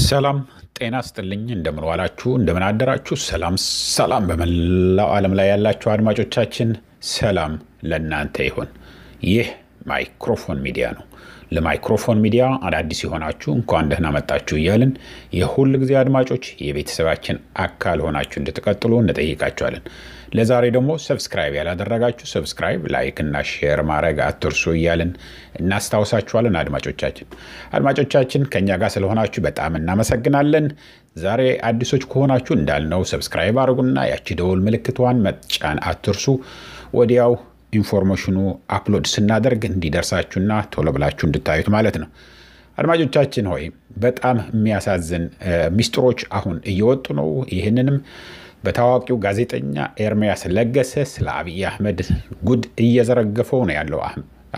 ሰላም ጤና ስጥልኝ። እንደምን ዋላችሁ? እንደምን አደራችሁ? ሰላም ሰላም፣ በመላው ዓለም ላይ ያላችሁ አድማጮቻችን ሰላም ለእናንተ ይሁን። ይህ ማይክሮፎን ሚዲያ ነው። ለማይክሮፎን ሚዲያ አዳዲስ የሆናችሁ እንኳን ደህና መጣችሁ እያልን የሁል ጊዜ አድማጮች የቤተሰባችን አካል ሆናችሁ እንድትቀጥሉ እንጠይቃችኋለን። ለዛሬ ደግሞ subscribe ያላደረጋችሁ subscribe፣ like እና share ማድረግ አትርሱ እያልን እናስታውሳችኋለን። አድማጮቻችን አድማጮቻችን ከእኛ ጋር ስለሆናችሁ በጣም እናመሰግናለን። ዛሬ አዲሶች ከሆናችሁ እንዳልነው subscribe አድርጉና ያቺ ደወል ምልክቷን መጫን አትርሱ። ወዲያው information ኑ upload ስናደርግ እንዲደርሳችሁና ቶሎ ብላችሁ እንድታዩት ማለት ነው። አድማጮቻችን ሆይ በጣም የሚያሳዝን ሚስጥሮች አሁን እየወጡ ነው። ይህንንም በታዋቂው ጋዜጠኛ ኤርሚያስ ለገሰ ስለ አብይ አህመድ ጉድ እየዘረገፈው ነው ያለው።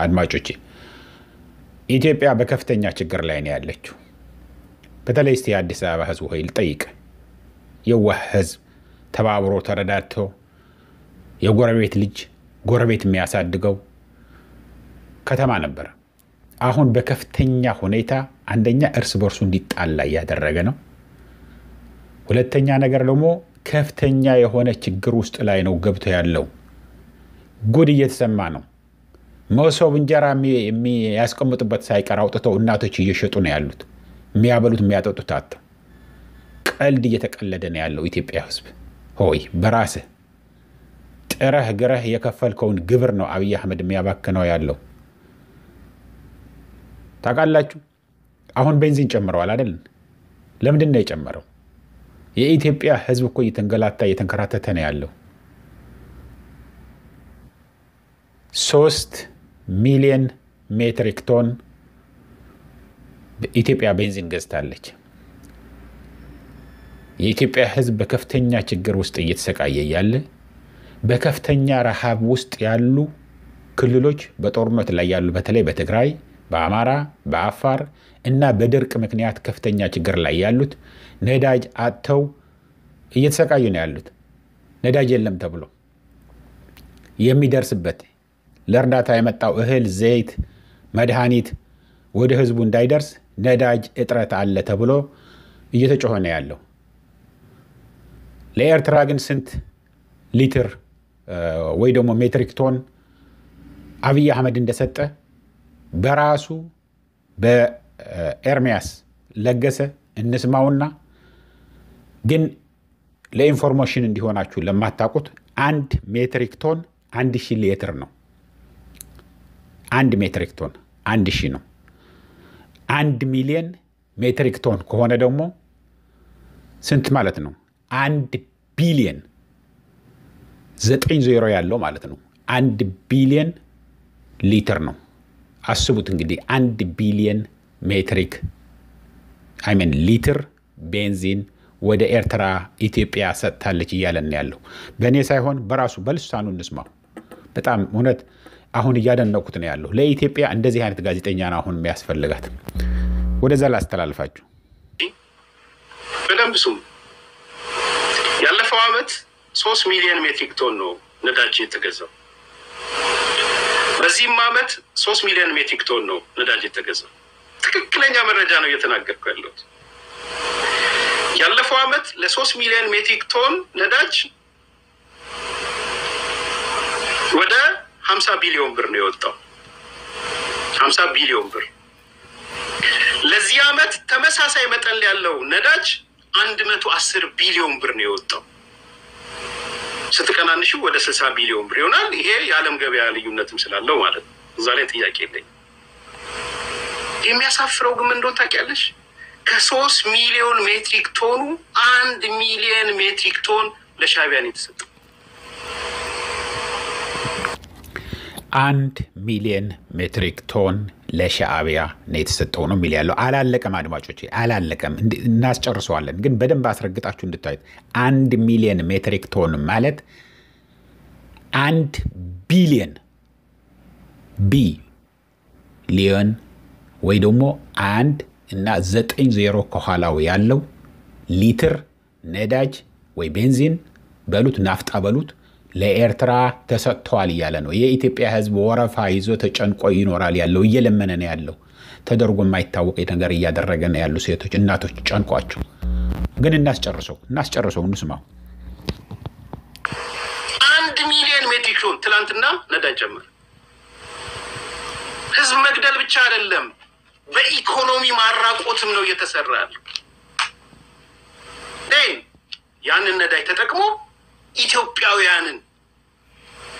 አድማጮቼ ኢትዮጵያ በከፍተኛ ችግር ላይ ነው ያለችው። በተለይ እስቲ የአዲስ አበባ ሕዝብ ሆይ ልጠይቅ። የዋህ ሕዝብ ተባብሮ ተረዳድቶ የጎረቤት ልጅ ጎረቤት የሚያሳድገው ከተማ ነበረ። አሁን በከፍተኛ ሁኔታ አንደኛ እርስ በርሱ እንዲጣላ እያደረገ ነው። ሁለተኛ ነገር ደግሞ ከፍተኛ የሆነ ችግር ውስጥ ላይ ነው ገብቶ ያለው። ጉድ እየተሰማ ነው። መሶብ እንጀራ የሚያስቀምጡበት ሳይቀር አውጥተው እናቶች እየሸጡ ነው ያሉት። የሚያበሉት የሚያጠጡት አጥተው ቀልድ እየተቀለደ ነው ያለው። ኢትዮጵያ ህዝብ ሆይ በራስህ ጥረህ ግረህ የከፈልከውን ግብር ነው አብይ አህመድ የሚያባክነው ያለው። ታውቃላችሁ፣ አሁን ቤንዚን ጨምረዋል አይደል? ለምንድን ነው የጨመረው? የኢትዮጵያ ህዝብ እኮ እየተንገላታ እየተንከራተተ ነው ያለው። ሶስት ሚሊዮን ሜትሪክ ቶን ኢትዮጵያ ቤንዚን ገዝታለች። የኢትዮጵያ ህዝብ በከፍተኛ ችግር ውስጥ እየተሰቃየ ያለ በከፍተኛ ረሃብ ውስጥ ያሉ ክልሎች በጦርነት ላይ ያሉ በተለይ በትግራይ፣ በአማራ፣ በአፋር እና በድርቅ ምክንያት ከፍተኛ ችግር ላይ ያሉት ነዳጅ አጥተው እየተሰቃዩ ነው ያሉት። ነዳጅ የለም ተብሎ የሚደርስበት ለእርዳታ የመጣው እህል፣ ዘይት፣ መድኃኒት ወደ ህዝቡ እንዳይደርስ ነዳጅ እጥረት አለ ተብሎ እየተጮኸ ነው ያለው። ለኤርትራ ግን ስንት ሊትር ወይ ደግሞ metric ton አብይ አህመድ እንደሰጠ በራሱ በኤርሚያስ ለገሰ እንስማውና ግን ለ information እንዲሆናችሁ ለማታውቁት አንድ metric ton አንድ ሺህ ሊትር ነው። አንድ metric ton አንድ ሺህ ነው። አንድ ሚሊየን metric ton ከሆነ ደግሞ ስንት ማለት ነው? አንድ ቢሊየን ዘጠኝ ዜሮ ያለው ማለት ነው። አንድ ቢሊየን ሊትር ነው። አስቡት እንግዲህ አንድ ቢሊየን ሜትሪክ አይሜን ሊትር ቤንዚን ወደ ኤርትራ ኢትዮጵያ ሰጥታለች እያለን ያለው በእኔ ሳይሆን በራሱ በልሳኑ እንስማው። በጣም እውነት አሁን እያደነቁት ነው ያለው። ለኢትዮጵያ እንደዚህ አይነት ጋዜጠኛ ነው አሁን የሚያስፈልጋት። ወደዛ ላስተላልፋችሁ በደንብ ስሙ። ያለፈው ዓመት ሶስት ሚሊዮን ሜትሪክ ቶን ነው ነዳጅ የተገዛው። በዚህም ዓመት ሶስት ሚሊዮን ሜትሪክ ቶን ነው ነዳጅ የተገዛው። ትክክለኛ መረጃ ነው እየተናገርኩ ያለሁት። ያለፈው ዓመት ለሶስት ሚሊዮን ሜትሪክ ቶን ነዳጅ ወደ ሀምሳ ቢሊዮን ብር ነው የወጣው። ሀምሳ ቢሊዮን ብር ለዚህ ዓመት ተመሳሳይ መጠን ያለው ነዳጅ አንድ መቶ አስር ቢሊዮን ብር ነው የወጣው። ስትቀናንሹ ወደ ስልሳ ቢሊዮን ብር ይሆናል። ይሄ የዓለም ገበያ ልዩነትም ስላለው ማለት ነው። እዛ ላይ ጥያቄ የለኝ። የሚያሳፍረው ግን እንደሆነ ታውቂያለሽ? ከሶስት ሚሊዮን ሜትሪክ ቶኑ አንድ ሚሊዮን ሜትሪክ ቶን ለሻዕቢያ ነው የተሰጠው። አንድ ሚሊየን ሜትሪክ ቶን ለሻዕቢያ ነው የተሰጠው ነው የሚል ያለው። አላለቀም አድማጮች፣ አላለቀም። እናስጨርሰዋለን፣ ግን በደንብ አስረግጣችሁ እንድታዩት። አንድ ሚሊየን ሜትሪክ ቶን ማለት አንድ ቢሊየን ቢሊዮን ወይ ደግሞ አንድ እና ዘጠኝ ዜሮ ከኋላው ያለው ሊትር ነዳጅ ወይ ቤንዚን በሉት ናፍጣ በሉት ለኤርትራ ተሰጥተዋል እያለ ነው። የኢትዮጵያ ሕዝብ ወረፋ ይዞ ተጨንቆ ይኖራል ያለው እየለመነ ነው ያለው። ተደርጎ የማይታወቅ ነገር እያደረገ ነው ያሉ ሴቶች፣ እናቶች ጨንቋቸው። ግን እናስጨርሰው እናስጨርሰው እንስማው። አንድ ሚሊዮን ሜትሪክ ቶን ትላንትና ነዳጅ ጨመረ። ህዝብ መግደል ብቻ አይደለም፣ በኢኮኖሚ ማራቆትም ነው እየተሰራ ያለው። ያንን ነዳጅ ተጠቅሞ ኢትዮጵያውያንን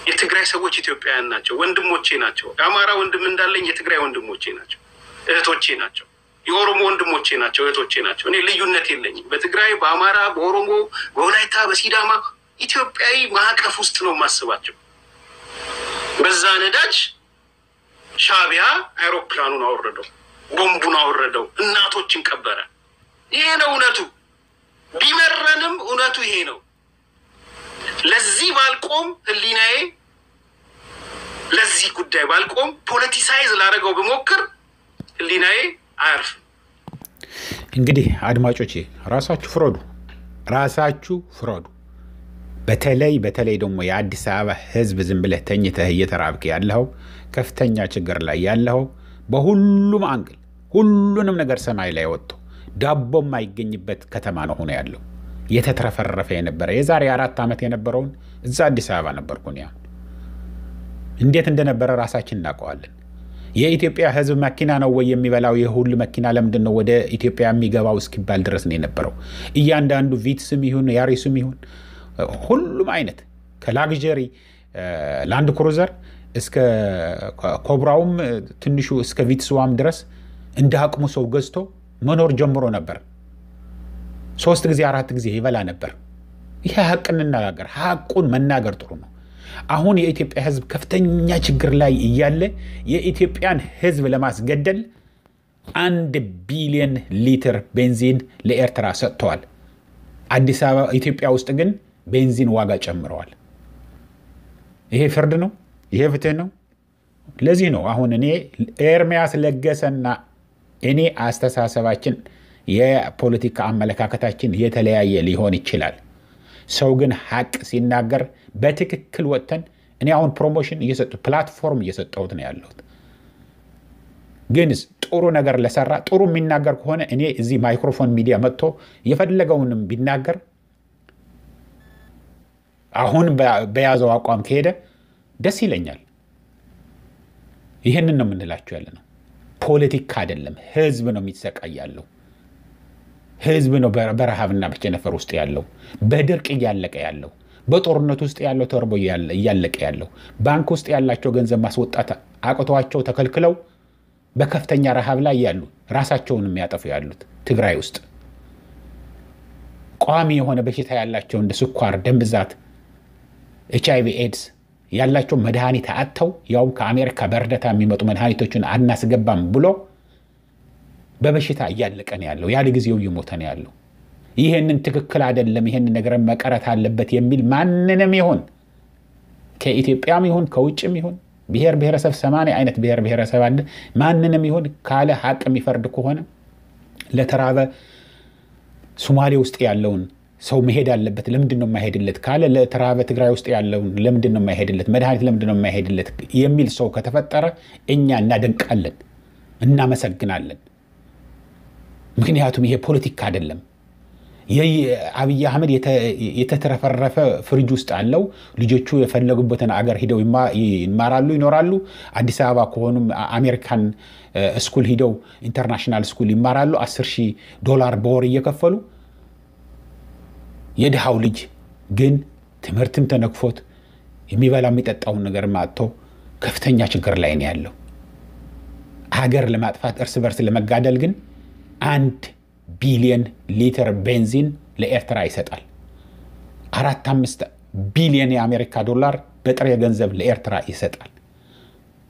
የትግራይ ሰዎች ኢትዮጵያውያን ናቸው፣ ወንድሞቼ ናቸው። የአማራ ወንድም እንዳለኝ የትግራይ ወንድሞቼ ናቸው፣ እህቶቼ ናቸው። የኦሮሞ ወንድሞቼ ናቸው፣ እህቶቼ ናቸው። እኔ ልዩነት የለኝም። በትግራይ፣ በአማራ፣ በኦሮሞ፣ በወላይታ፣ በሲዳማ ኢትዮጵያዊ ማዕቀፍ ውስጥ ነው የማስባቸው። በዛ ነዳጅ ሻዕቢያ አይሮፕላኑን አወረደው፣ ቦምቡን አወረደው፣ እናቶችን ቀበረ። ይሄ ነው እውነቱ። ቢመረንም እውነቱ ይሄ ነው። ለዚህ ባልቆም ህሊናዬ ለዚህ ጉዳይ ባልቆም politicize ላደረገው ብሞክር ህሊናዬ አያርፍም። እንግዲህ አድማጮቼ ራሳችሁ ፍረዱ፣ ራሳችሁ ፍረዱ። በተለይ በተለይ ደግሞ የአዲስ አበባ ህዝብ ዝም ብለህ ተኝተህ እየተራብክ ያለኸው ከፍተኛ ችግር ላይ ያለኸው በሁሉም angle ሁሉንም ነገር ሰማይ ላይ ወጥቶ ዳቦ የማይገኝበት ከተማ ነው ሆኖ ያለው የተትረፈረፈ የነበረ የዛሬ አራት ዓመት የነበረውን እዛ አዲስ አበባ ነበርኩ እኔ። እንዴት እንደነበረ ራሳችን እናውቀዋለን። የኢትዮጵያ ህዝብ መኪና ነው ወይ የሚበላው? ይህ ሁሉ መኪና ለምንድን ነው ወደ ኢትዮጵያ የሚገባው እስኪባል ድረስ ነው የነበረው። እያንዳንዱ ቪትስም ይሁን ያሪስም ይሁን ሁሉም አይነት ከ luxury ላንድ ክሩዘር እስከ ኮብራውም ትንሹ እስከ ቪትስዋም ድረስ እንደ አቅሙ ሰው ገዝቶ መኖር ጀምሮ ነበር። ሶስት ጊዜ አራት ጊዜ ይበላ ነበር። ይህ ሀቅ እንነጋገር፣ ሀቁን መናገር ጥሩ ነው። አሁን የኢትዮጵያ ህዝብ ከፍተኛ ችግር ላይ እያለ የኢትዮጵያን ህዝብ ለማስገደል አንድ ቢሊዮን ሊትር ቤንዚን ለኤርትራ ሰጥተዋል። አዲስ አበባ ኢትዮጵያ ውስጥ ግን ቤንዚን ዋጋ ጨምረዋል። ይሄ ፍርድ ነው? ይሄ ፍትህ ነው? ለዚህ ነው አሁን እኔ ኤርሚያስ ለገሰና እኔ አስተሳሰባችን የፖለቲካ አመለካከታችን የተለያየ ሊሆን ይችላል። ሰው ግን ሀቅ ሲናገር በትክክል ወጥተን እኔ አሁን promotion እየሰጡ platform እየሰጠሁት ነው ያለሁት። ግን ጥሩ ነገር ለሰራ ጥሩ የሚናገር ከሆነ እኔ እዚህ ማይክሮፎን ሚዲያ መጥቶ የፈለገውንም ቢናገር አሁን በያዘው አቋም ከሄደ ደስ ይለኛል። ይህንን ነው የምንላቸው ያለ ነው። ፖለቲካ አይደለም። ህዝብ ነው የሚሰቃይ ህዝብ ነው በረሃብና በቸነፈር ውስጥ ያለው፣ በድርቅ እያለቀ ያለው፣ በጦርነት ውስጥ ያለው ተርቦ እያለቀ ያለው፣ ባንክ ውስጥ ያላቸው ገንዘብ ማስወጣት አቅቷቸው ተከልክለው በከፍተኛ ረሃብ ላይ ያሉ ራሳቸውን የሚያጠፉ ያሉት ትግራይ ውስጥ። ቋሚ የሆነ በሽታ ያላቸው እንደ ስኳር፣ ደም ብዛት፣ ኤች አይቪ ኤድስ ያላቸው መድኃኒት አጥተው ያውም ከአሜሪካ በእርዳታ የሚመጡ መድኃኒቶችን አናስገባም ብሎ በበሽታ እያለቀ ነው ያለው። ያለ ጊዜው እየሞተ ነው ያለው። ይህንን ትክክል አይደለም፣ ይህንን ነገር መቅረት አለበት የሚል ማንንም ይሁን ከኢትዮጵያም ይሁን ከውጭም ይሁን ብሔር ብሔረሰብ ሰማንያ አይነት ብሔር ብሔረሰብ አለ። ማንንም ይሁን ካለ ሀቅ የሚፈርድ ከሆነ ለተራበ ሶማሌ ውስጥ ያለውን ሰው መሄድ አለበት። ለምንድን ነው የማይሄድለት ካለ ለተራበ ትግራይ ውስጥ ያለውን ለምንድን ነው የማይሄድለት? መድኃኒት ለምንድን ነው የማይሄድለት የሚል ሰው ከተፈጠረ እኛ እናደንቃለን፣ እናመሰግናለን። ምክንያቱም ይሄ ፖለቲካ አይደለም። አብይ አህመድ የተትረፈረፈ ፍሪጅ ውስጥ አለው። ልጆቹ የፈለጉበትን አገር ሂደው ይማራሉ፣ ይኖራሉ። አዲስ አበባ ከሆኑም American school ሂደው international school ይማራሉ። አስር ሺህ ዶላር በወር እየከፈሉ የድሃው ልጅ ግን ትምህርትም ተነፍጎት የሚበላ የሚጠጣውን ነገር አጥቶ ከፍተኛ ችግር ላይ ነው ያለው። ሀገር ለማጥፋት እርስ በርስ ለመጋደል ግን አንድ ቢሊየን ሊትር ቤንዚን ለኤርትራ ይሰጣል። አራት አምስት ቢሊየን የአሜሪካ ዶላር በጥሬ ገንዘብ ለኤርትራ ይሰጣል።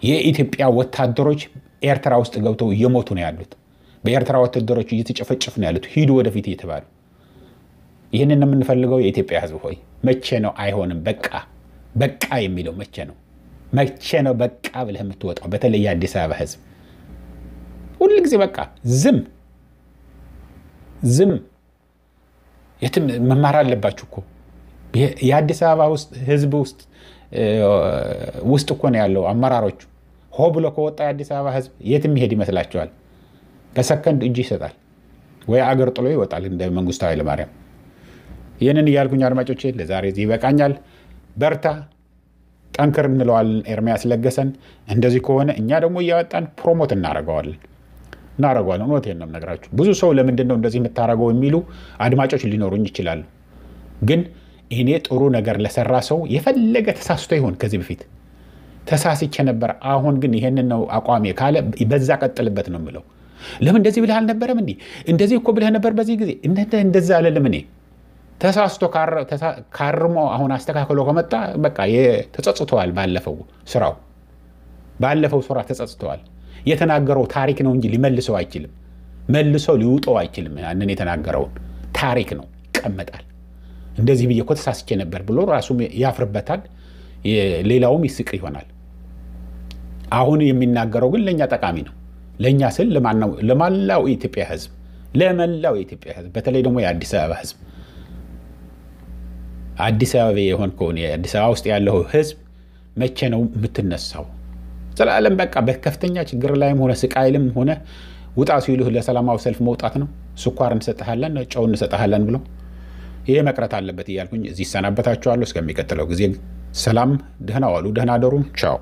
የኢትዮጵያ ወታደሮች ኤርትራ ውስጥ ገብተው እየሞቱ ነው ያሉት። በኤርትራ ወታደሮች እየተጨፈጨፉ ነው ያሉት። ሂዱ ወደፊት እየተባሉ ይህንን የምንፈልገው የኢትዮጵያ ሕዝብ ሆይ መቼ ነው አይሆንም፣ በቃ በቃ የሚለው መቼ ነው? መቼ ነው በቃ ብለህ የምትወጣው? በተለይ የአዲስ አበባ ሕዝብ ሁል ጊዜ በቃ ዝም ዝም የትም መማር አለባችሁ እኮ የአዲስ አበባ ውስጥ ህዝብ ውስጥ ውስጥ እኮ ነው ያለው። አመራሮቹ ሆ ብሎ ከወጣ የአዲስ አበባ ህዝብ የትም ይሄድ ይመስላቸዋል? ከሰከንድ እጅ ይሰጣል ወይ አገር ጥሎ ይወጣል እንደ መንግስቱ ኃይለማርያም። ይህንን እያልኩኝ አድማጮቼ ለዛሬ እዚህ ይበቃኛል። በርታ ጠንክር እንለዋለን ኤርሚያስ ለገሰን። እንደዚህ ከሆነ እኛ ደግሞ እያወጣን ፕሮሞት እናደርገዋለን እናደርገዋለን። እውነቴን ነው የምነግራችሁ። ብዙ ሰው ለምንድን ነው እንደዚህ የምታደርገው የሚሉ አድማጮች ሊኖሩኝ ይችላሉ። ግን እኔ ጥሩ ነገር ለሰራ ሰው የፈለገ ተሳስቶ ይሆን ከዚህ በፊት ተሳስቼ ነበር፣ አሁን ግን ይሄንን ነው አቋሜ ካለ በዛ ቀጥልበት ነው የምለው። ለምን እንደዚህ ብለህ አልነበረም? እንዲህ እንደዚህ እኮ ብለህ ነበር በዚህ ጊዜ እንደዛ አለልም እኔ ተሳስቶ ካርሞ አሁን አስተካክሎ ከመጣ በቃ ተጸጽተዋል። ባለፈው ስራው ባለፈው ስራ ተጸጽተዋል። የተናገረው ታሪክ ነው እንጂ ሊመልሰው አይችልም። መልሶ ሊውጠው አይችልም። ያንን የተናገረውን ታሪክ ነው ይቀመጣል። እንደዚህ ብዬ እኮ ተሳስቼ ነበር ብሎ ራሱም ያፍርበታል። ሌላውም ይስቅ ይሆናል። አሁን የሚናገረው ግን ለእኛ ጠቃሚ ነው። ለእኛ ስል ለመላው የኢትዮጵያ ሕዝብ ለመላው የኢትዮጵያ ሕዝብ በተለይ ደግሞ የአዲስ አበባ ሕዝብ አዲስ አበባ የሆን ከሆነ የአዲስ አበባ ውስጥ ያለው ህዝብ መቼ ነው የምትነሳው? ዘላለም በቃ በከፍተኛ ችግር ላይም ሆነ ስቃይልም ሆነ ውጣ ሲሉህ ለሰላማዊ ሰልፍ መውጣት ነው። ስኳር እንሰጥሃለን፣ ጨው እንሰጥሃለን ብሎ ይሄ መቅረት አለበት እያልኩኝ እዚህ ይሰናበታችኋለሁ። እስከሚቀጥለው ጊዜ ሰላም፣ ደህና ዋሉ፣ ደህና አደሩ። ቻው